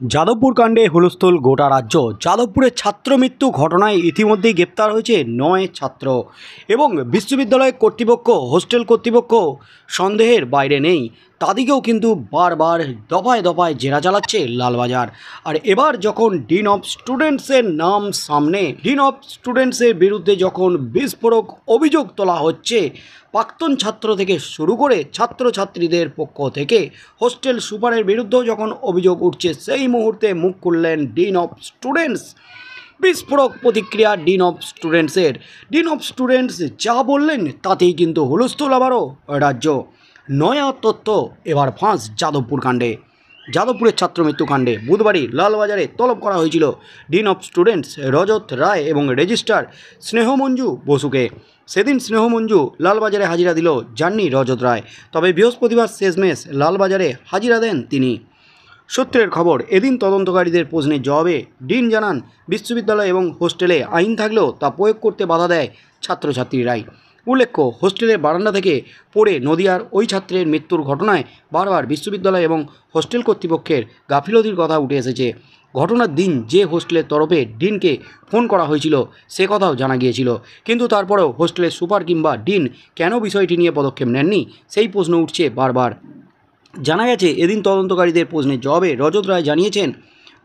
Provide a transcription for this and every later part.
যাদবপুর কাণ্ডে হুলস্থুল গোটা রাজ্য। যাদবপুরের ছাত্র মৃত্যু ঘটনায় ইতিমধ্যেই গ্রেপ্তার হয়েছে নয় ছাত্র এবং বিশ্ববিদ্যালয় কর্তৃপক্ষ, হোস্টেল কর্তৃপক্ষ সন্দেহের বাইরে নেই। তাদিকেও কিন্তু বারবার দফায় দফায় জেরা চালাচ্ছে লালবাজার। আর এবার যখন ডিন অফ স্টুডেন্টসের নাম সামনে ডিন অফ স্টুডেন্টসের বিরুদ্ধে যখন বিস্ফোরক অভিযোগ তোলা হচ্ছে, প্রাক্তন ছাত্র থেকে শুরু করে ছাত্রছাত্রীদের পক্ষ থেকে হোস্টেল সুপারের বিরুদ্ধেও যখন অভিযোগ উঠছে, সেই মুহূর্তে মুখ খুললেন ডিন অফ স্টুডেন্টস বিস্ফোরক প্রতিক্রিয়া ডিন অফ স্টুডেন্টসের ডিন অফ স্টুডেন্টস যা বললেন, তাতেই কিন্তু হুলস্থুল আবারও রাজ্য। নয়া তথ্য এবার ফাঁস যাদবপুর কাণ্ডে। যাদবপুরের ছাত্র মৃত্যুকাণ্ডে বুধবারই লালবাজারে তলব করা হয়েছিল dean of students Rajat Roy এবং রেজিস্ট্রার স্নেহমঞ্জু বসুকে। সেদিন স্নেহমঞ্জু লালবাজারে হাজিরা দিল জাননি রজত রায়, তবে বৃহস্পতিবার শেষমেশ লালবাজারে হাজিরা দেন তিনি। সূত্রের খবর, এদিন তদন্তকারীদের প্রশ্নের জবাবে ডিন জানান, বিশ্ববিদ্যালয় এবং হোস্টেলে আইন থাকলেও তা প্রয়োগ করতে বাধা দেয় ছাত্রছাত্রীরাই। উল্লেখ্য, হোস্টেলের বারান্দা থেকে পড়ে নদিয়ার ওই ছাত্রের মৃত্যুর ঘটনায় বারবার বিশ্ববিদ্যালয় এবং হোস্টেল কর্তৃপক্ষের গাফিলতির কথা উঠে এসেছে। ঘটনার দিন যে হোস্টেলের তরফে ডিনকে ফোন করা হয়েছিল, সে কথাও জানা গিয়েছিল। কিন্তু তারপরেও হোস্টেলের সুপার কিংবা ডিন কেন বিষয়টি নিয়ে পদক্ষেপ নেননি, সেই প্রশ্ন উঠছে বারবার। জানা গেছে, এদিন তদন্তকারীদের প্রশ্নের জবাবে রজত রায় জানিয়েছেন,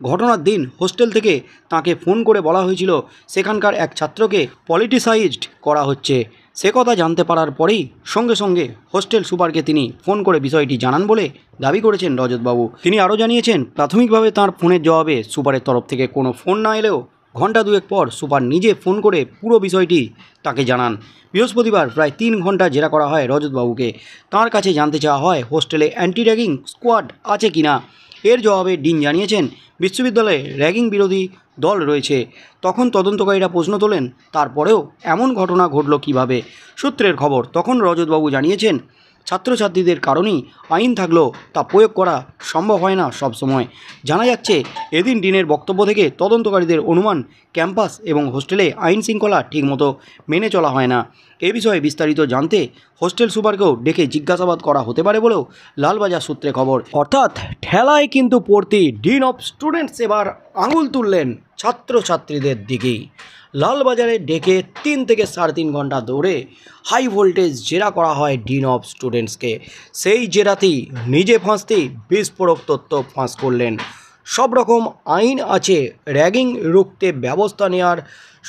ঘটনার দিন হোস্টেল থেকে তাকে ফোন করে বলা হয়েছিল, সেখানকার এক ছাত্রকে পলিটিসাইজড করা হচ্ছে। সে কথা জানতে পারার পরেই সঙ্গে সঙ্গে হোস্টেল সুপারকে তিনি ফোন করে বিষয়টি জানান বলে দাবি করেছেন রজতবাবু। তিনি আরও জানিয়েছেন, প্রাথমিকভাবে তার ফোনের জবাবে সুপারের তরফ থেকে কোনো ফোন না এলেও ঘণ্টা দুয়েক পর সুপার নিজে ফোন করে পুরো বিষয়টি তাকে জানান। বৃহস্পতিবার প্রায় তিন ঘণ্টা জেরা করা হয় রজতবাবুকে। তার কাছে জানতে চাওয়া হয়, হোস্টেলে অ্যান্টি র্যাগিং স্কোয়াড আছে কি না এর জবাবে ডিন জানিয়েছেন, বিশ্ববিদ্যালয়ে র্যাগিং বিরোধী দল রয়েছে। তখন তদন্তকারীরা প্রশ্ন তোলেন, তারপরেও এমন ঘটনা ঘটল কীভাবে? সূত্রের খবর, তখন রজতবাবু জানিয়েছেন ছাত্রছাত্রীদের কারণেই আইন থাকলেও তা প্রয়োগ করা সম্ভব হয় না সব সময়। জানা যাচ্ছে, এদিন ডিনের বক্তব্য থেকে তদন্তকারীদের অনুমান ক্যাম্পাস এবং হোস্টেলে আইন শৃঙ্খলা ঠিকমতো মেনে চলা হয় না। এ বিষয়ে বিস্তারিত জানতে হোস্টেল সুপারকেও ডেকে জিজ্ঞাসাবাদ করা হতে পারে বলেও লালবাজার সূত্রে খবর। অর্থাৎ, ঠেলায় কিন্তু পড়তি ডিন অফ স্টুডেন্টস এবার আঙুল তুললেন ছাত্রছাত্রীদের দিকেই। লালবাজারে ডেকে তিন থেকে সাড়ে তিন ঘণ্টা দৌড়ে হাই ভোল্টেজ জেরা করা হয় ডিন অফ স্টুডেন্টসকে। সেই জেরাতেই নিজে ফাঁসতেই বিস্ফোরক তথ্য ফাঁস করলেন। সব রকম আইন আছে, র্যাগিং রুখতে ব্যবস্থা নেওয়ার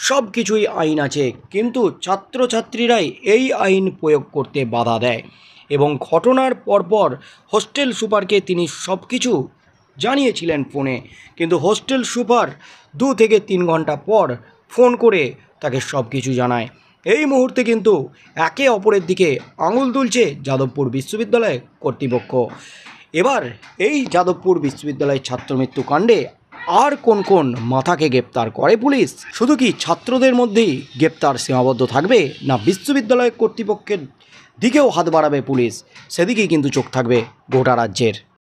সব কিছুই আইন আছে, কিন্তু ছাত্রছাত্রীরাই এই আইন প্রয়োগ করতে বাধা দেয় এবং ঘটনার পরপর হোস্টেল সুপারকে তিনি সব কিছু জানিয়েছিলেন ফোনে। কিন্তু হোস্টেল সুপার দু থেকে তিন ঘণ্টা পর ফোন করে তাকে সব কিছু জানায়। এই মুহূর্তে কিন্তু একে অপরের দিকে আঙুল তুলছে যাদবপুর বিশ্ববিদ্যালয় কর্তৃপক্ষ। এবার এই যাদবপুর বিশ্ববিদ্যালয়ের ছাত্রমৃত্যু কাণ্ডে আর কোন কোন মাথাকে গ্রেপ্তার করে পুলিশ? শুধু কি ছাত্রদের মধ্যেই গ্রেপ্তার সীমাবদ্ধ থাকবে না বিশ্ববিদ্যালয় কর্তৃপক্ষের দিকেও হাত বাড়াবে পুলিশ? সেদিকেই কিন্তু চোখ থাকবে গোটা রাজ্যের।